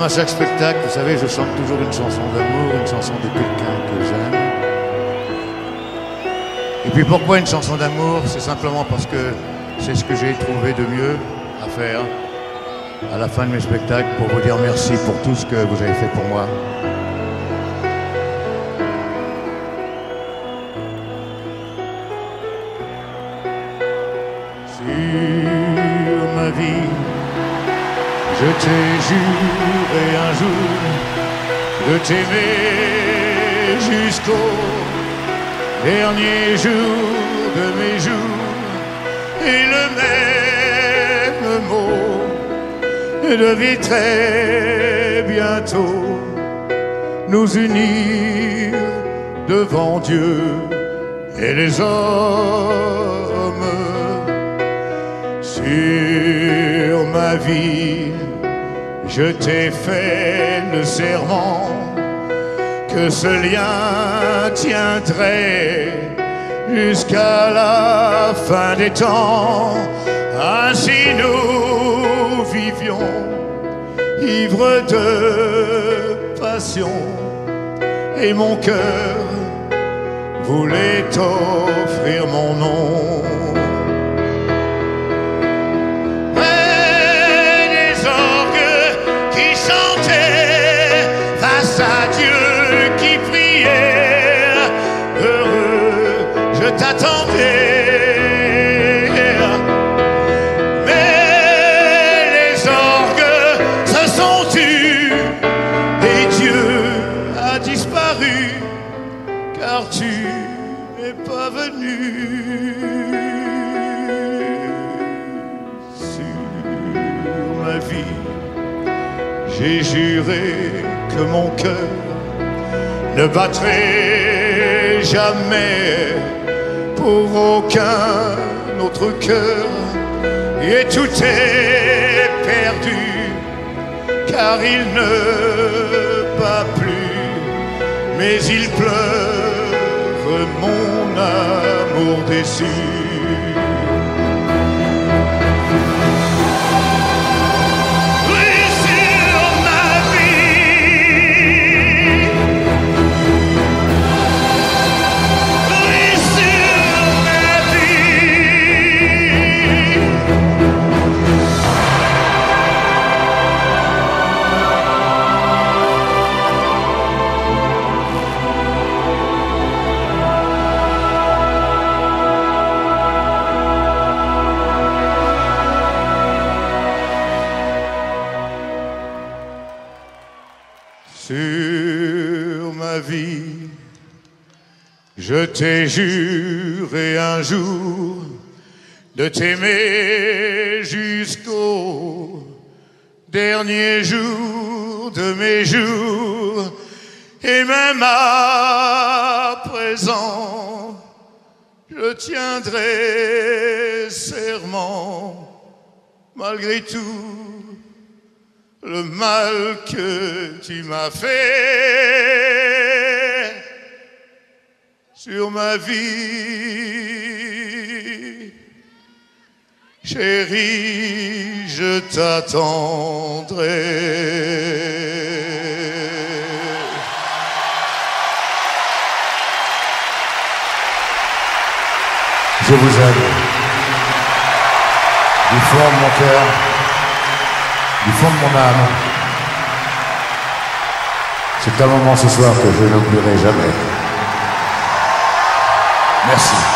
Comme à chaque spectacle, vous savez, je chante toujours une chanson d'amour, une chanson de quelqu'un que j'aime. Et puis pourquoi une chanson d'amour? C'est simplement parce que c'est ce que j'ai trouvé de mieux à faire à la fin de mes spectacles pour vous dire merci pour tout ce que vous avez fait pour moi. Je t'ai juré un jour de t'aimer jusqu'au dernier jour de mes jours et le même mot devait très bientôt nous unir devant Dieu et les hommes sur ma vie. Je t'ai fait le serment que ce lien tiendrait jusqu'à la fin des temps. Ainsi nous vivions, ivres de passion, et mon cœur voulait offrir mon nom. Car tu n'es pas venu sur ma vie. J'ai juré que mon cœur ne battrait jamais pour aucun autre cœur. Et tout est perdu, car il ne bat plus, mais il pleure mon amour déçu. Je t'ai juré un jour de t'aimer jusqu'au dernier jour de mes jours. Et même à présent, je tiendrai serment malgré tout le mal que tu m'as fait sur ma vie. Chérie, je t'attendrai. Je vous aime. Du fond de mon cœur du fond de mon âme. C'est un moment ce soir que je n'oublierai jamais. Merci.